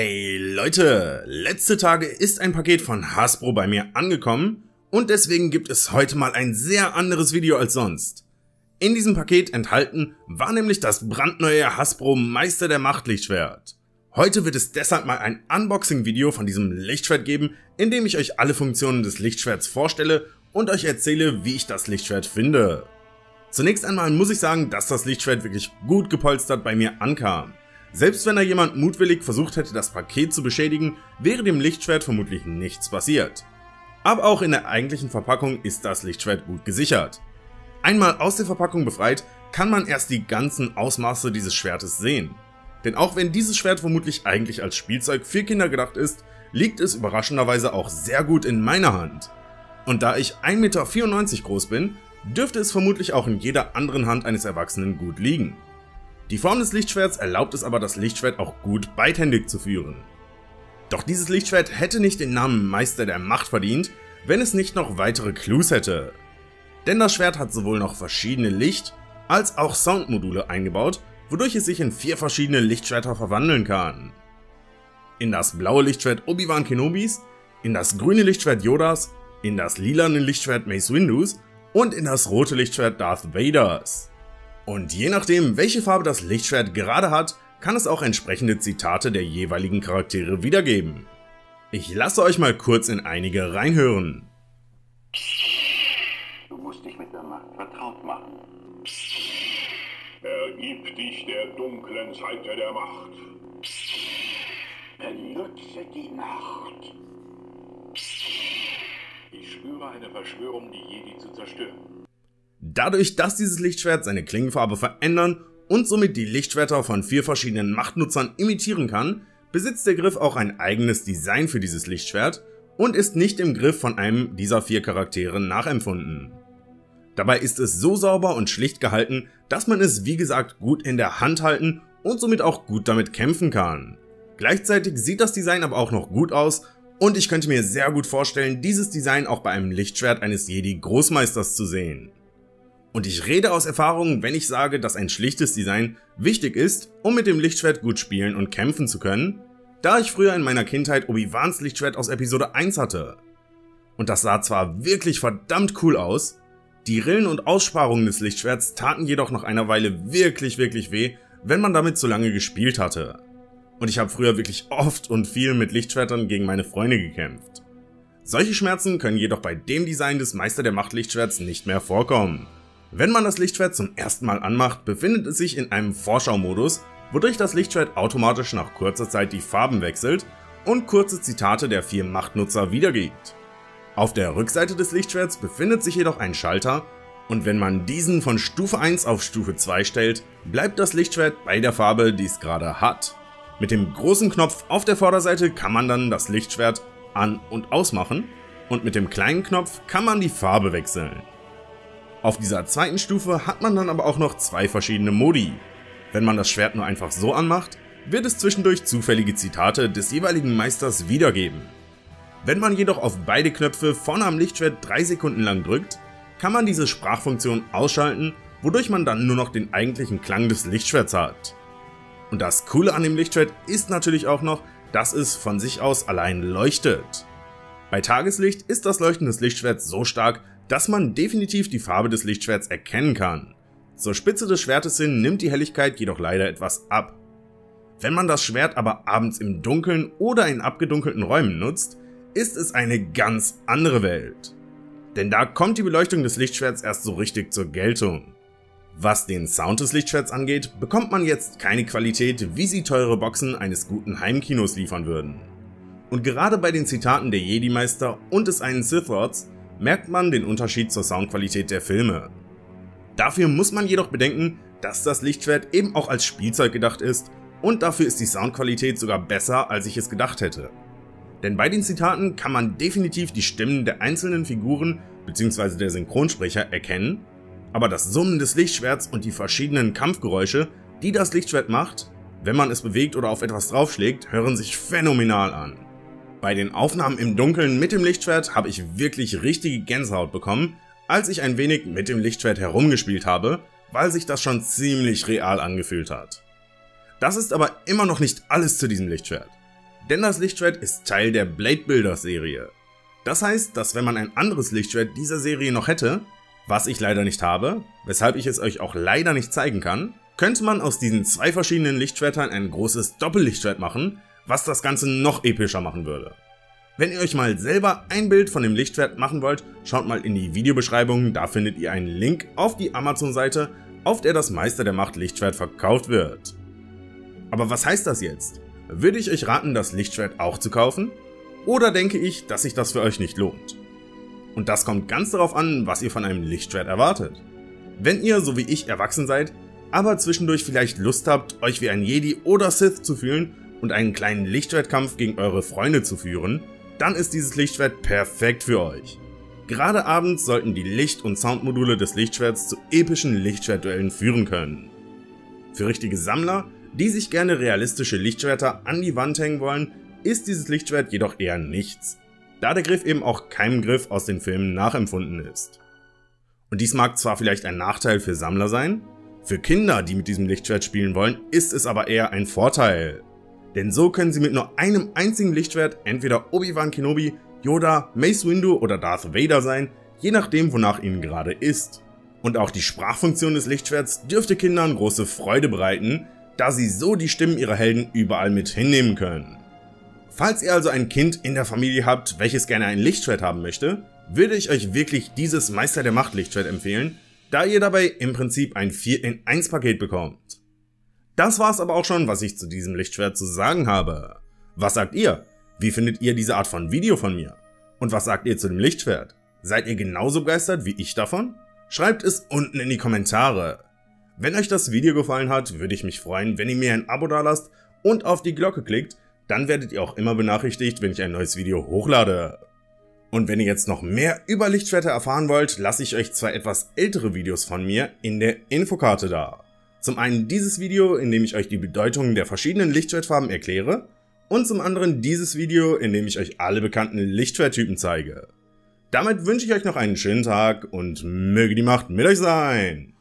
Hey Leute, letzte Tage ist ein Paket von Hasbro bei mir angekommen und deswegen gibt es heute mal ein sehr anderes Video als sonst. In diesem Paket enthalten war nämlich das brandneue Hasbro Meister der Macht Lichtschwert. Heute wird es deshalb mal ein Unboxing-Video von diesem Lichtschwert geben, in dem ich euch alle Funktionen des Lichtschwerts vorstelle und euch erzähle, wie ich das Lichtschwert finde. Zunächst einmal muss ich sagen, dass das Lichtschwert wirklich gut gepolstert bei mir ankam. Selbst wenn da jemand mutwillig versucht hätte, das Paket zu beschädigen, wäre dem Lichtschwert vermutlich nichts passiert. Aber auch in der eigentlichen Verpackung ist das Lichtschwert gut gesichert. Einmal aus der Verpackung befreit, kann man erst die ganzen Ausmaße dieses Schwertes sehen. Denn auch wenn dieses Schwert vermutlich eigentlich als Spielzeug für Kinder gedacht ist, liegt es überraschenderweise auch sehr gut in meiner Hand. Und da ich 1,94 Meter groß bin, dürfte es vermutlich auch in jeder anderen Hand eines Erwachsenen gut liegen. Die Form des Lichtschwerts erlaubt es aber das Lichtschwert auch gut beidhändig zu führen. Doch dieses Lichtschwert hätte nicht den Namen Meister der Macht verdient, wenn es nicht noch weitere Clues hätte. Denn das Schwert hat sowohl noch verschiedene Licht- als auch Soundmodule eingebaut, wodurch es sich in vier verschiedene Lichtschwerter verwandeln kann. In das blaue Lichtschwert Obi-Wan Kenobis, in das grüne Lichtschwert Yodas, in das lilane Lichtschwert Mace Windows und in das rote Lichtschwert Darth Vaders. Und je nachdem, welche Farbe das Lichtschwert gerade hat, kann es auch entsprechende Zitate der jeweiligen Charaktere wiedergeben. Ich lasse euch mal kurz in einige reinhören. Du musst dich mit der Macht vertraut machen. Ergib dich der dunklen Seite der Macht. Benutze die Macht. Ich spüre eine Verschwörung, die Jedi zu zerstören. Dadurch, dass dieses Lichtschwert seine Klingenfarbe verändern und somit die Lichtschwerter von vier verschiedenen Machtnutzern imitieren kann, besitzt der Griff auch ein eigenes Design für dieses Lichtschwert und ist nicht im Griff von einem dieser vier Charaktere nachempfunden. Dabei ist es so sauber und schlicht gehalten, dass man es wie gesagt gut in der Hand halten und somit auch gut damit kämpfen kann. Gleichzeitig sieht das Design aber auch noch gut aus und ich könnte mir sehr gut vorstellen, dieses Design auch bei einem Lichtschwert eines Jedi Großmeisters zu sehen. Und ich rede aus Erfahrung, wenn ich sage, dass ein schlichtes Design wichtig ist, um mit dem Lichtschwert gut spielen und kämpfen zu können, da ich früher in meiner Kindheit Obi-Wans Lichtschwert aus Episode 1 hatte. Und das sah zwar wirklich verdammt cool aus, die Rillen und Aussparungen des Lichtschwerts taten jedoch nach einer Weile wirklich wirklich weh, wenn man damit zu lange gespielt hatte. Und ich habe früher wirklich oft und viel mit Lichtschwertern gegen meine Freunde gekämpft. Solche Schmerzen können jedoch bei dem Design des Meister der Macht Lichtschwerts nicht mehr vorkommen. Wenn man das Lichtschwert zum ersten Mal anmacht, befindet es sich in einem Vorschau-Modus, wodurch das Lichtschwert automatisch nach kurzer Zeit die Farben wechselt und kurze Zitate der vier Machtnutzer wiedergibt. Auf der Rückseite des Lichtschwerts befindet sich jedoch ein Schalter und wenn man diesen von Stufe 1 auf Stufe 2 stellt, bleibt das Lichtschwert bei der Farbe, die es gerade hat. Mit dem großen Knopf auf der Vorderseite kann man dann das Lichtschwert an- und ausmachen und mit dem kleinen Knopf kann man die Farbe wechseln. Auf dieser zweiten Stufe hat man dann aber auch noch zwei verschiedene Modi. Wenn man das Schwert nur einfach so anmacht, wird es zwischendurch zufällige Zitate des jeweiligen Meisters wiedergeben. Wenn man jedoch auf beide Knöpfe vorne am Lichtschwert 3 Sekunden lang drückt, kann man diese Sprachfunktion ausschalten, wodurch man dann nur noch den eigentlichen Klang des Lichtschwerts hat. Und das Coole an dem Lichtschwert ist natürlich auch noch, dass es von sich aus allein leuchtet. Bei Tageslicht ist das Leuchten des Lichtschwerts so stark, dass man definitiv die Farbe des Lichtschwerts erkennen kann. Zur Spitze des Schwertes hin nimmt die Helligkeit jedoch leider etwas ab. Wenn man das Schwert aber abends im Dunkeln oder in abgedunkelten Räumen nutzt, ist es eine ganz andere Welt. Denn da kommt die Beleuchtung des Lichtschwerts erst so richtig zur Geltung. Was den Sound des Lichtschwerts angeht, bekommt man jetzt keine Qualität, wie sie teure Boxen eines guten Heimkinos liefern würden. Und gerade bei den Zitaten der Jedi-Meister und des einen Sith Lords merkt man den Unterschied zur Soundqualität der Filme. Dafür muss man jedoch bedenken, dass das Lichtschwert eben auch als Spielzeug gedacht ist und dafür ist die Soundqualität sogar besser, als ich es gedacht hätte. Denn bei den Zitaten kann man definitiv die Stimmen der einzelnen Figuren bzw. der Synchronsprecher erkennen, aber das Summen des Lichtschwerts und die verschiedenen Kampfgeräusche, die das Lichtschwert macht, wenn man es bewegt oder auf etwas draufschlägt, hören sich phänomenal an. Bei den Aufnahmen im Dunkeln mit dem Lichtschwert habe ich wirklich richtige Gänsehaut bekommen, als ich ein wenig mit dem Lichtschwert herumgespielt habe, weil sich das schon ziemlich real angefühlt hat. Das ist aber immer noch nicht alles zu diesem Lichtschwert. Denn das Lichtschwert ist Teil der Blade Builder Serie. Das heißt, dass wenn man ein anderes Lichtschwert dieser Serie noch hätte, was ich leider nicht habe, weshalb ich es euch auch leider nicht zeigen kann, könnte man aus diesen zwei verschiedenen Lichtschwertern ein großes Doppellichtschwert machen, was das Ganze noch epischer machen würde. Wenn ihr euch mal selber ein Bild von dem Lichtschwert machen wollt, schaut mal in die Videobeschreibung, da findet ihr einen Link auf die Amazon-Seite, auf der das Meister der Macht Lichtschwert verkauft wird. Aber was heißt das jetzt? Würde ich euch raten, das Lichtschwert auch zu kaufen? Oder denke ich, dass sich das für euch nicht lohnt? Und das kommt ganz darauf an, was ihr von einem Lichtschwert erwartet. Wenn ihr, so wie ich, erwachsen seid, aber zwischendurch vielleicht Lust habt, euch wie ein Jedi oder Sith zu fühlen und einen kleinen Lichtschwertkampf gegen eure Freunde zu führen, dann ist dieses Lichtschwert perfekt für euch. Gerade abends sollten die Licht- und Soundmodule des Lichtschwerts zu epischen Lichtschwertduellen führen können. Für richtige Sammler, die sich gerne realistische Lichtschwerter an die Wand hängen wollen, ist dieses Lichtschwert jedoch eher nichts, da der Griff eben auch keinem Griff aus den Filmen nachempfunden ist. Und dies mag zwar vielleicht ein Nachteil für Sammler sein, für Kinder, die mit diesem Lichtschwert spielen wollen, ist es aber eher ein Vorteil. Denn so können sie mit nur einem einzigen Lichtschwert entweder Obi-Wan Kenobi, Yoda, Mace Windu oder Darth Vader sein, je nachdem wonach ihnen gerade ist. Und auch die Sprachfunktion des Lichtschwerts dürfte Kindern große Freude bereiten, da sie so die Stimmen ihrer Helden überall mit hinnehmen können. Falls ihr also ein Kind in der Familie habt, welches gerne ein Lichtschwert haben möchte, würde ich euch wirklich dieses Meister der Macht Lichtschwert empfehlen, da ihr dabei im Prinzip ein 4 in 1 Paket bekommt. Das war's aber auch schon, was ich zu diesem Lichtschwert zu sagen habe. Was sagt ihr? Wie findet ihr diese Art von Video von mir? Und was sagt ihr zu dem Lichtschwert? Seid ihr genauso begeistert wie ich davon? Schreibt es unten in die Kommentare. Wenn euch das Video gefallen hat, würde ich mich freuen, wenn ihr mir ein Abo dalasst und auf die Glocke klickt, dann werdet ihr auch immer benachrichtigt, wenn ich ein neues Video hochlade. Und wenn ihr jetzt noch mehr über Lichtschwerter erfahren wollt, lasse ich euch zwei etwas ältere Videos von mir in der Infokarte da. Zum einen dieses Video, in dem ich euch die Bedeutung der verschiedenen Lichtschwertfarben erkläre und zum anderen dieses Video, in dem ich euch alle bekannten Lichtschwerttypen zeige. Damit wünsche ich euch noch einen schönen Tag und möge die Macht mit euch sein!